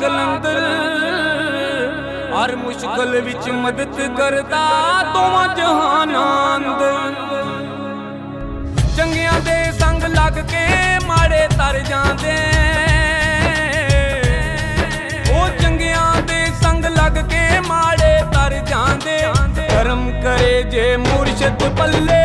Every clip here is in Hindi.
ਕਲੰਦਰ। ਹਰ ਮੁਸ਼ਕਲ ਵਿੱਚ ਮਦਦ ਕਰਦਾ ਦੋਵਾਂ ਜਹਾਨਾਂ ਅੰਦਰ ਚੰਗਿਆਂ ਦੇ ਸੰਗ ਲੱਗ ਕੇ ਮਾੜੇ ਤਰ ਜਾਂਦੇ। ਉਹ ਚੰਗਿਆਂ ਦੇ ਸੰਗ ਲੱਗ ਕੇ ਮਾੜੇ ਤਰ ਜਾਂਦੇ। ਕਰਮ ਕਰੇ ਜੇ ਮੁਰਸ਼ਦ ਪੱਲੇ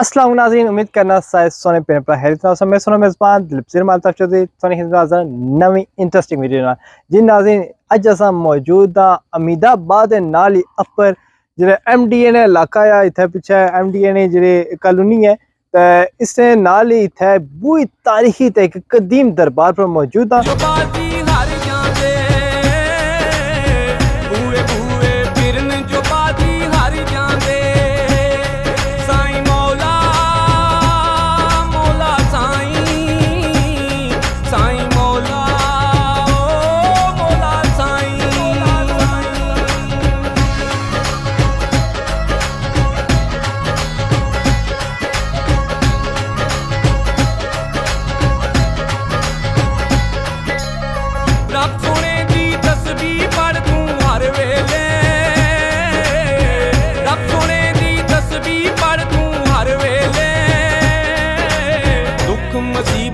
अस्सलाम नाज़रीन उम्मीद करना शायद सोने पे पर हेल्थ ना मैं सोना मेज़बान, दिलपसिर मालता चौधरी। सोने हिंदुआजर नवी इंटरेस्टिंग वीडियो ना जी नाज़रीन अज असा मौजूद अमीदाबाद नाल ही अपर जेह्ड़ा एम डी ए इलाका आ इत्थै पिच्छे। एम डी ए ने जेह्ड़ी कॉलोनी है, ते इसदे नाल ही इत्थै बड़ी तारीखी ते इक कदीम दरबार पर मौजूद हाँ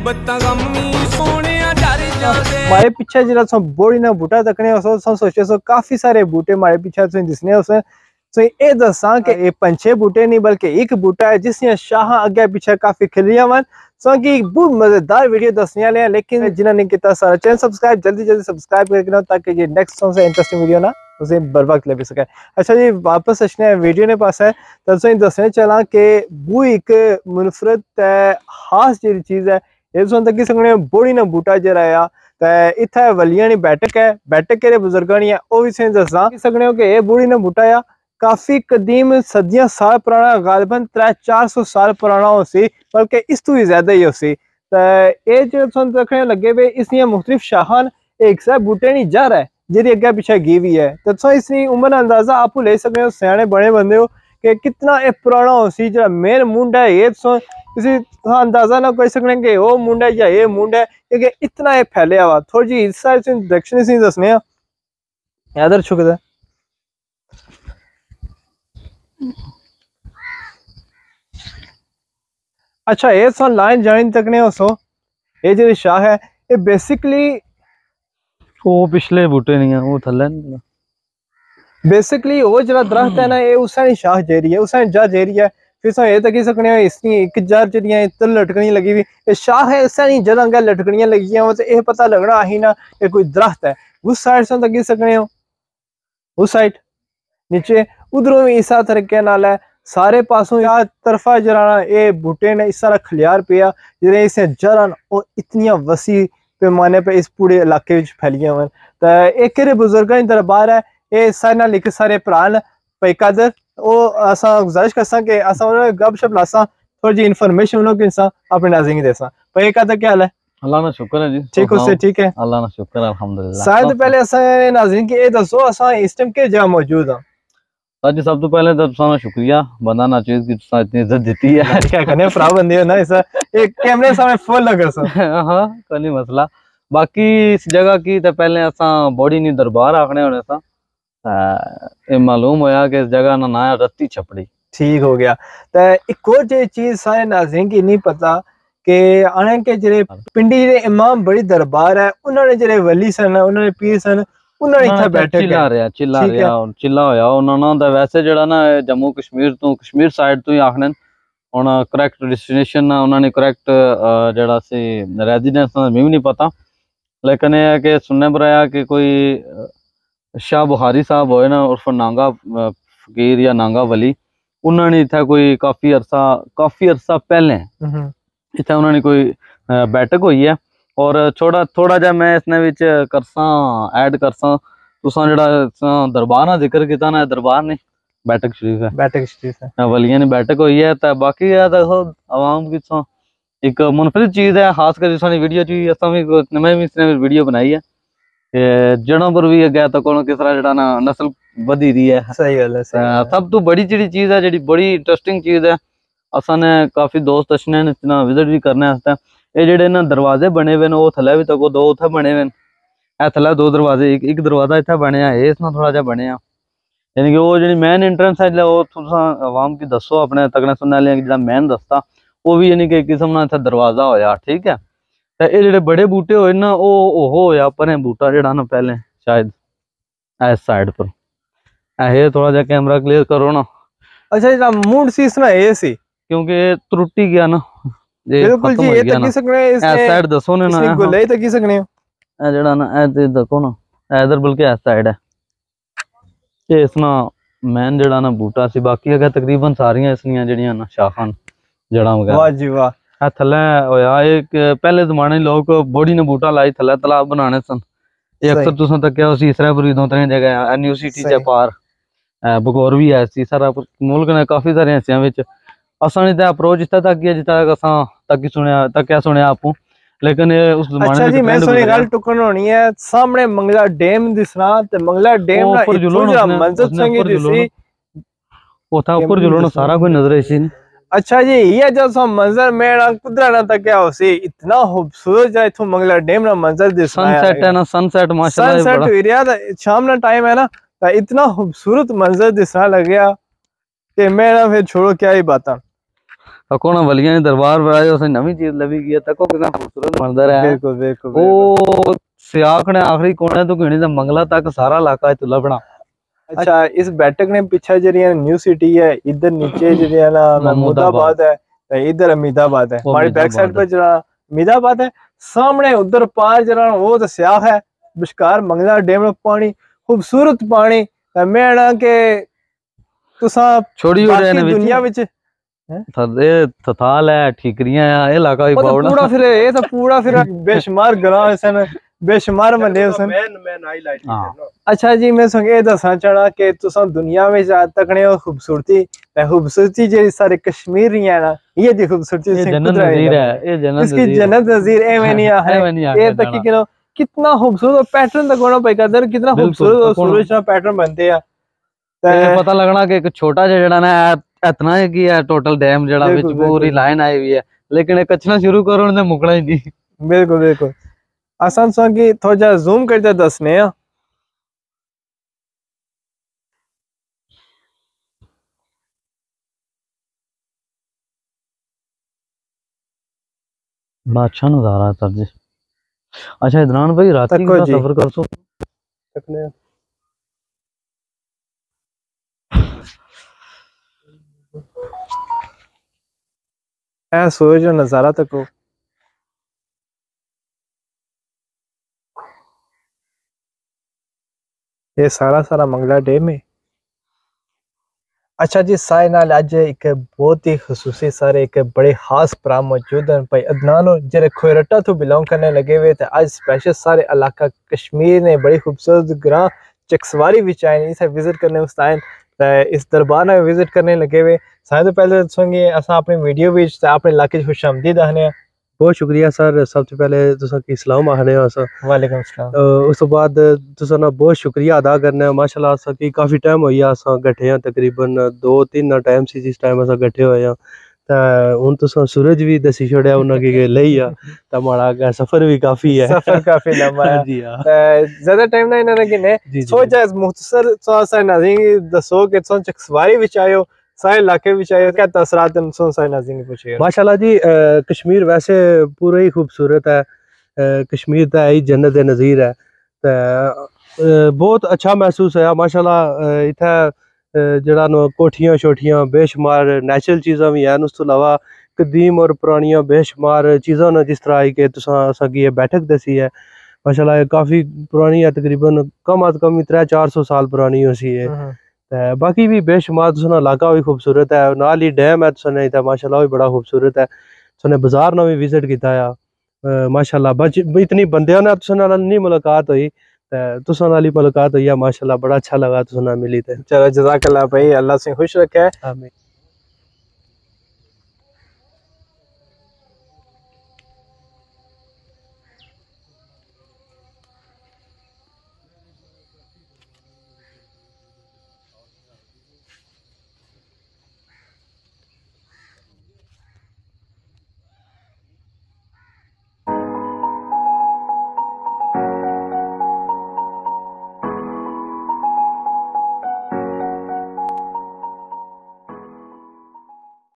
ਮੁਸੀਬਤਾਂ ਗਮ ਵੀ ਸੋਹਣਿਆ ਡਰ ਜਾਂਦੇ हमारे पीछे जरा सो बोड़ी ना बूटा तकने सो सो सोचे सो काफी सारे बूटे हमारे पीछे तुम दिसने उसे सो ये दसा कि ये पंछे बूटे नहीं बल्कि एक बूटा है जिसने शाह अगे पीछे काफी खिलिया वन सो कि एक बहुत मजेदार वीडियो दसने वाले हैं लेकिन जिन्होंने किया सारा चैनल सब्सक्राइब जल्दी जल्दी सब्सक्राइब करके ना ताकि ये नेक्स्ट सॉन्ग से इंटरेस्टिंग वीडियो ना उसे बर वक्त ले भी सके अच्छा जी वापस अच्छने वीडियो ने पास है तो तुसें दसने चला कि वो एक मुनफरद ते खास जी चीज है बोड़ी ने बूटा जरा आ ते इतें बैठक है बैठक के बजुर्गों की है दसा सकने कि बोड़ी ने बूटा आ काफ़ी कदीम सदियों साल पुराना गालबन त्रै चार सौ साल पुराना हो बल्कि इस तू भी ज़्यादा ही हो रखने लगे पे इस मुख्तलिफ़ शाहान एक सह बूटे की जर है जी अगे पिछे गी भी है तो इसकी उम्र अंदाज़ा आपू ले सकते हो स्याने बने बंदे हो ਕਿ ਕਿੰਨਾ ਇਹ ਪੁਰਾਣਾ ਹੋ ਸੀ ਜਿਹੜਾ ਮੇਨ ਮੁੰਡਾ ਹੈ ਇਹ ਤੁਸੀਂ ਤੁਸੀਂ हाँ अंदाजा ना कर सकने कि वो मुंडा या ये मुंडा है क्योंकि इतना ये फैलिया हुआ थोड़ी जी इस साइड से डायरेक्शन से दसने हैं इधर छुक दे अच्छा ये सन लाइन जाइन तक ने सो ये जो शाह है ये बेसिकली ਉਹ ਪਿਛਲੇ ਬੂਟੇ ਨਹੀਂ ਆ ਉਹ ਥੱਲੇ ਨੇ। बेसिकली वो जरा दरख्त है ना ये उसानी शाह जेरी है उसानी जा जेरी है फिर सो ये तक सकने हो इसकी एक जार जड़ियां इतर लटकनी लगी हुई ये शाह है उसानी जरा अंगा लटकनियां लगी हैं तो ये पता लगना ही ना ये कोई दरख्त है उस साइड से तक सकने हो उस साइड नीचे उधरों भी इस तरीके नाल है सारे पासों या तरफा जरा ये बूटे ने इस तरह खलियार पिया जेह्ड़े इसे जरा वो इतनियां वसी पैमाने पे इस पूरे इलाके विच फैलियां हुए तो ये केह्ड़े बुजुर्गां दी दरबार है ਇਹ ਸਾਰੇ ਨਾਲ ਇੱਕ ਸਾਰੇ ਭਰਾ ਨੇ ਭਾਈ ਕਾਦਰ ਉਹ ਅਸਾਂ ਗੁਜ਼ਾਰਿਸ਼ ਕਰਸਾਂ ਕਿ ਅਸਾਂ ਉਹਨਾਂ ਨੂੰ ਗੱਪ ਸ਼ਪ ਲਾਸਾਂ ਥੋੜੀ ਜਿਹੀ ਇਨਫੋਰਮੇਸ਼ਨ ਉਹਨਾਂ ਨੂੰ ਅਸਾਂ ਆਪਣੇ ਨਾਜ਼ਰੀਨ ਦੇਸਾਂ ਭਾਈ ਕਾਦਰ ਕੀ ਹਾਲ ਹੈ ਅੱਲਾ ਦਾ ਸ਼ੁਕਰ ਹੈ ਜੀ ਠੀਕ ਹੋ ਸੇ ਠੀਕ ਹੈ ਅੱਲਾ ਦਾ ਸ਼ੁਕਰ ਹੈ ਅਲਹਮਦੁਲਿਲਾ शायद पहले असां नाज़रीन के ये दसो असां इस टाइम के जगह मौजूद हां ਅੱਜ ਸਭ ਤੋਂ ਪਹਿਲੇ ਤਾਂ ਤੁਹਾਨੂੰ ਸ਼ੁਕਰੀਆ ਬੰਦਾ ਨਾ ਚੀਜ਼ की ਤੁਸੀਂ इतनी इज्जत दी है क्या करने भरा बंदे हो ना इस एक कैमरे सामने फुल लगा सा ਹਾਂ ਕੋਈ ਨਹੀਂ ਮਸਲਾ ਬਾਕੀ ਇਸ ਜਗ੍ਹਾ ਕੀ ਤਾਂ ਪਹਿਲੇ ਅਸਾਂ ਬੋੜੀ ਨਹੀਂ ਦਰਬਾਰ ਆਖਣੇ ਹੋਣੇ ਸਾਂ ਤਾਂ ਇਹ ਮਾਲੂਮ ਹੋਇਆ ਕਿ ਇਸ ਜਗ੍ਹਾ ਦਾ ਨਾਂ ਹੈ ਰੱਤੀ ਛਪੜੀ ठीक हो गया तो एक और जो चीज सारे नाज़रीन की नहीं पता कि आने के ਜਿਹੜੇ ਪਿੰਡੀ ਜਿਹੜੇ ਇਮਾਮ ਬੜੀ ਦਰਬਾਰ ਹੈ ਉਹਨਾਂ ਨੇ ਜਿਹੜੇ ਵਲੀ ਸਨ ਉਹਨਾਂ ਨੇ ਪੀਰ ਸਨ ਉਹਨਾਂ ਨੇ ਇੱਥੇ ਬੈਠੇ ਚਿੱਲਾ ਰਿਹਾ ਚਿੱਲਾ ਠੀਕ ਹੈ। ਰਿਹਾ ਹੁਣ ਚਿੱਲਾ ਹੋਇਆ ਉਹਨਾਂ ਨਾਲ ਦਾ ਵੈਸੇ ਜਿਹੜਾ ਨਾ ਇਹ ਜੰਮੂ ਕਸ਼ਮੀਰ ਤੋਂ ਕਸ਼ਮੀਰ ਸਾਈਡ ਤੋਂ ਹੀ ਆਖਣੇ ਨੇ। ਹੁਣ ਕਰੈਕਟ ਡੈਸਟੀਨੇਸ਼ਨ ਉਹਨਾਂ ਨੇ ਕਰੈਕਟ ਜਿਹੜਾ ਸੀ ਰੈਜ਼ੀਡੈਂਸ ਦਾ ਮੈਨੂੰ ਨਹੀਂ ਪਤਾ ਲੇਕਿਨ ਇਹ ਹੈ ਕਿ ਸੁਣਨੇ ਪਰ ਆਇਆ ਕਿ ਕੋਈ ਅਹ, ਸ਼ਾਹ ਬੁਹਾਰੀ ਸਾਹਿਬ ਹੋਏ ਨਾ ਉਰਫ ਨਾਂਗਾ ਅਹ, ਫਕੀਰ ਜਾਂ ਨਾਂਗਾ ਵਲੀ ਉਹਨਾਂ ਨੇ ਇੱਥੇ ਕੋਈ ਕਾਫੀ ਅਰਸਾ ਕਾਫੀ ਅਰਸਾ ਪਹਿਲੇ ਹੂੰ ਇੱਥੇ ਉਹਨਾਂ ਨੇ ਕੋਈ ਅਹ, ਬੈਠਕ ਹੋਈ ਹੈ ਔਰ ਥੋੜਾ ਥੋੜਾ ਜਿਹਾ ਮੈਂ ਇਸਨੇ ਵਿੱਚ ਕਰਸਾਂ ਐਡ ਕਰਸਾਂ ਤੁਸਾਂ ਜਿਹੜਾ ਅਸਾਂ ਦਰਬਾਰ ਦਾ ਜ਼ਿਕਰ ਕੀਤਾ ਨਾ ਇਹ ਦਰਬਾਰ ਨੇ ਬੈਠਕ ਸ਼ਰੀਫ ਹੈ बैठक स्ट्रीट है ਅਹ ਵਲੀਆਂ ਦੀ ਬੈਠਕ ਹੋਈ ਹੈ ਤਾਂ ਬਾਕੀ ਇਹ ਦੇਖੋ ਆਵਾਮ ਕਿਥੋਂ ਇੱਕ ਮੁਨਫਰਦ ਚੀਜ਼ ਹੈ ਖਾਸ ਕਰ ਸਾਡੀ ਵੀਡੀਓ ਚ ਵੀ ਅਸਾਂ ਵੀ ਕੋਈ- ਮੈਂ ਕਿ ਜਣਾਂ ਪਰ ਵੀ ਅੱਗੇ ਤੱਕ ਉਹਨੂੰ ਕਿਸ ਤਰ੍ਹਾਂ ਜਿਹੜਾ ਨਾ ਨਸਲ ਵਧੀ ਰਹੀ ਹੈ ਸਹੀ ਗੱਲ ਹੈ ਸਭ ਤੋਂ ਬੜੀ ਜਿਹੜੀ ਚੀਜ਼ ਹੈ ਜਿਹੜੀ ਬੜੀ ਇੰਟਰਸਟਿੰਗ ਚੀਜ਼ ਹੈ ਅਸਾਂ ਨੇ ਕਾਫੀ ਦੋਸਤ ਅਸ਼ਨੇ ਨੇ ਇਤਨਾ ਵਿਜ਼ਿਟ ਵੀ ਕਰਨੇ ਹਸਤਾ ਇਹ ਜਿਹੜੇ ਨਾ ਦਰਵਾਜ਼ੇ ਬਣੇ ਹੋਏ ਨੇ ਉਹ ਥੱਲੇ ਵੀ ਤੱਕ ਉਹ ਦੋ ਉੱਥੇ ਬਣੇ ਹੋਏ ਨੇ ਇਹ ਥੱਲੇ ਦੋ ਦਰਵਾਜ਼ੇ ਇੱਕ ਇੱਕ ਦਰਵਾਜ਼ਾ ਇੱਥੇ ਬਣਿਆ ਇਹ ਇਸ ਨਾਲ ਥੋੜਾ ਜਿਹਾ ਬਣਿਆ ਯਾਨੀ ਕਿ ਉਹ ਜਿਹੜੀ ਮੇਨ ਐਂਟਰੈਂਸ ਹੈ ਜਿਹੜਾ ਉਹ ਤੁਸੀਂ ਆਵਾਮ ਕੀ ਦੱਸੋ ਆਪਣੇ ਤੱਕਣਾ ਸੁਣਨ ਵਾਲਿਆਂ ਜਿਹੜਾ ਮੇਨ ਰਸਤਾ ਉਹ ਵੀ ਯਾਨੀ ਕਿ ਕਿਸਮ ਨਾਲ ਇੱਥੇ ਦਰਵਾਜ਼ਾ ਹੋਇਆ ਠੀਕ ਹੈ ਤੇ ਇਹ ਜਿਹੜੇ ਬੜੇ ਬੂਟੇ ਹੋਏ ਨਾ ਉਹ ਉਹ ਹੋਇਆ ਪਰੇ ਬੂਟਾ ਜਿਹੜਾ ਨਾ ਪਹਿਲੇ ਸ਼ਾਇਦ ਇਸ ਸਾਈਡ ਪਰ। ਇਹ ਥੋੜਾ ਜਿਹਾ ਕੈਮਰਾ ਕਲੀਅਰ ਕਰੋ ਨਾ। ਅੱਛਾ ਜਿਹੜਾ ਮੂਡ ਸੀ ਇਸ ਇਹ ਸੀ? ਕਿਉਂਕਿ ਇਹ ਟੁੱਟੀ ਗਿਆ ਨਾ। ਬਿਲਕੁਲ ਜੀ ਇਹ ਤਾਂ ਕੀ ਸਕਣੇ ਇਸ ਸਾਈਡ ਦੱਸੋ ਨਾ ਇਸ ਗੁੱਲੇ ਤਾਂ ਕੀ ਸਕਣੇ ਇਹ ਜਿਹੜਾ ਨਾ ਇਹ ਤੇ ਦੇਖੋ ਨਾ ਇਧਰ ਬਲਕਿ ਇਸ ਸਾਈਡ ਹੈ ਤੇ ਇਸ ਨਾਲ ਜਿਹੜਾ ਨਾ ਬੂਟਾ ਸੀ ਬਾਕੀ ਅਗਾ ਤਕਰੀਬਨ ਸਾਰੀਆਂ ਇਸ ਲੀਆਂ ਜਿਹੜੀਆਂ ਨਾ ਸ਼ਾਖਾਂ ਜੜਾਂ ਵਗੈਰਾ। ਵਾਹ ਜੀ ਵਾਹ। ਇਹ ਥੱਲੇ ਹੋਇਆ ਇੱਕ ਪਹਿਲੇ ਜ਼ਮਾਨੇ ਲੋਕ ਬੋੜੀ ਨੇ ਬੂਟਾ ਲਾਈ ਥੱਲੇ ਤਲਾਬ ਬਣਾਣੇ ਸਨ ਇਹ ਅਕਸਰ ਤੁਸੀਂ ਤੱਕਿਆ ਸੀ ਇਸਰਾਪੁਰੀ ਦੋ ਤਰ੍ਹਾਂ ਜਗ੍ਹਾ ਐਨਯੂਸੀਟੀ ਦੇ ਪਾਰ ਬਗੌਰ ਵੀ ਹੈ ਸੀ ਸਾਰਾ ਮੁਲਕ ਨੇ ਕਾਫੀ ਸਾਰੇ ਹਿੱਸਿਆਂ ਵਿੱਚ ਅਸਾਂ ਨੇ ਤਾਂ ਅਪਰੋਚ ਦਿੱਤਾ ਤੱਕ ਕਿ ਜਿੱਤਾ ਤੱਕ ਅਸਾਂ ਤੱਕ ਹੀ ਸੁਣਿਆ ਤੱਕ ਕਿਆ ਸੁਣਿਆ ਆਪੂ ਲੇਕਿਨ ਇਹ ਉਸ ਜ਼ਮਾਨੇ ਵਿੱਚ ਅੱਛਾ ਜੀ ਮੈਂ ਸੁਣੀ ਗੱਲ ਟੁਕਣ ਹੋਣੀ ਹੈ ਸਾਹਮਣੇ ਮੰਗਲਾ ਡੈਮ ਦਿਸਣਾ ਤੇ ਮੰਗਲਾ ਡੈਮ ਦਾ ਇੱਥੋਂ ਜਿਹੜਾ ਮੰਜ਼ਰ ਸੰਗੀ ਦਿਸੀ ਉਥਾ ਉੱਪਰ ਜੁਲਣ ਸਾਰਾ ਕੋਈ ਨਜ਼ਰ ਆਈ ਸੀ अच्छा जी ये जो सो मंजर मेरा कुदरा तक क्या हो सी इतना खूबसूरत जाए थू मंगला डैम ना मंजर दिस सनसेट है। ना सनसेट माशाल्लाह सनसेट हो रिया था शाम ना टाइम है ना तो इतना खूबसूरत मंजर दिसना लग गया कि मेरा फिर छोड़ो क्या ही बात बाता तो कोना वलिया ने दरबार बनाया उसे नई चीज़ लवी गया तको कितना खूबसूरत मंजर है। बिल्कुल बिल्कुल ओ सियाख ने आखिरी कोने तो किने दा मंगला तक सारा इलाका है तू लबना ਅੱਛਾ ਇਸ ਬੈਠਕ ਨੇ ਪਿੱਛੇ ਜਿਹੜੀਆਂ ਨਿਊ ਸਿਟੀ ਹੈ ਇਧਰ ਨੀਚੇ ਜਿਹੜੀਆਂ ਨਾ ਮਹਿਮੂਦਾਬਾਦ ਹੈ ਤੇ ਇਧਰ ਅਮੀਦਾਬਾਦ ਹੈ ਹਮਾਰੀ ਬੈਕ ਸਾਈਡ ਪਰ ਜਿਹੜਾ ਅਮੀਦਾਬਾਦ ਹੈ ਸਾਹਮਣੇ ਉਧਰ ਪਾਰ ਜਿਹੜਾ ਉਹ ਦੱਸਿਆ ਹੈ ਵਿਸ਼ਕਾਰ ਮੰਗਲਾ ਡੈਮ ਦਾ ਪਾਣੀ ਖੂਬਸੂਰਤ ਪਾਣੀ ਮੈਂ ਨਾ ਕਿ ਤੁਸੀਂ ਛੋੜੀ ਹੋ ਰਹੇ ਨੇ ਦੁਨੀਆ ਵਿੱਚ ਇਹ ਥਥਾਲ ਹੈ ਠੀਕਰੀਆਂ ਆ ਇਹ ਇਲਾਕਾ ਹੀ ਪਾਉਣਾ ਪੂਰਾ ਫਿਰ ਇਹ ਤਾਂ ਪੂਰਾ ਫਿਰ ਬੇਸ਼ੁਮਾਰ ਗਰਾਂ ਸਨ ਬੇਸ਼ੁਮਾਰ ਮੰਨੇ ਉਸ ਮੈਨ ਮੈਨ ਹਾਈਲਾਈਟ ਕੀਤਾ ਅੱਛਾ ਜੀ ਮੈਂ ਸੰਗੇ ਦੱਸਾਂ ਚਾਹਣਾ ਕਿ ਤੁਸੀਂ ਦੁਨੀਆ ਵਿੱਚ ਆ ਤੱਕਣੇ ਹੋ ਖੂਬਸੂਰਤੀ ਤੇ ਖੂਬਸੂਰਤੀ ਜਿਹੜੀ ਸਾਰੇ ਕਸ਼ਮੀਰ ਰੀਆਂ ਨਾ ਇਹ ਦੀ ਖੂਬਸੂਰਤੀ ਸੇ ਜਨਤ ਨਜ਼ੀਰ ਹੈ ਇਹ ਜਨਤ ਨਜ਼ੀਰ ਇਸकी जन्नत नजीर ਐਵੇਂ ਨਹੀਂ ਆ ਹੈ ਇਹ ਤੱਕੀ ਕਿ कितना खूबसूरत पैटर्न लगवाना पे कदर कितना खूबसूरत सूरज का पैटर्न बनते हैं पता लगना कि एक छोटा जड़ा ना इतना है कि टोटल डैम जड़ा पूरी लाइन आई हुई है लेकिन कचना शुरू करो ने मुकना ही नहीं बिल्कुल बिल्कुल। आसान सा कि थोड़ा जा जूम करके दसने हैं। बड़ा अच्छा नज़ारा है सर जी। अच्छा इदरान भाई रात की का सफ़र कर सो सकने हैं ऐ सूरज नज़ारा तको ये सारा सारा मंगला डैम है अच्छा जी साए नाल अज एक बहुत ही खसूसी सारे, एक बड़े खास प्रोग्राम मौजूद हैं। भाई, अदनान और जरे खोरटा तो बिलोंग करने लगे हुए थे। आज स्पेशल सारे इलाका कश्मीर ने बड़ी खूबसूरत ग्रां चकसवारी विच आए इसे विज़िट करने उस इस दरबार में विज़िट करने लगे हुए। सारे तो पहले दसोगे असा अपनी वीडियो ते अपने इलाके च खुशामदीद आखने बहुत शुक्रिया सर सबसे पहले सलाम आने उस बाद बहुत शुक्रिया अदा करना माशाल्लाह माशा की काफ़ी टाइम हो गठे तकरीबन दो तीन टाइम से जिस टाइम गठे हो। हूँ तुसा सूरज भी दसी छोड़ा उन्होंने लही आ। माड़ा गया सफ़र भी काफ़ी है सफ़र काफ़ी लंबा है। जी ज़्यादा टाइम ना इन्होंने सोचा मुख्तसर दसो कि सवारी बच सारे इलाके में चाहिए क्या तसरात सारे नाजिन पूछिए माशाल्लाह जी आ, कश्मीर वैसे पूरा ही खूबसूरत है। आ, कश्मीर तो है ही जन्नत नज़ीर है। तो बहुत अच्छा महसूस होया माशाल्लाह इतना जड़ा कोठियाँ शोठियाँ बेशुमार नेचुरल चीज़ा भी हैं। उस तो अलावा कदीम और पुरानिया बेशुमार चीज़ा न जिस तरह के तुसा की बैठक दसी है माशाल्लाह काफ़ी पुरानी है तकरीबन कम अज कम त्रै चार सौ साल पुरानी हो। सी है हम्म, हम्म। ते बाकी भी बेशुमार इलाका भी खूबसूरत है नाल ही डैम है तुसने इतना माशाल्लाह भी बड़ा खूबसूरत है तुसने बाज़ार ना भी विज़िट किया है माशाल्लाह बच इतनी बंद नहीं मुलाकात हुई तुसाली तुसां नाल मुलाकात हुई है माशाल्लाह बड़ा अच्छा लगा तुसने मिली चलो जजाकल्ला भाई अल्लाह से खुश रखे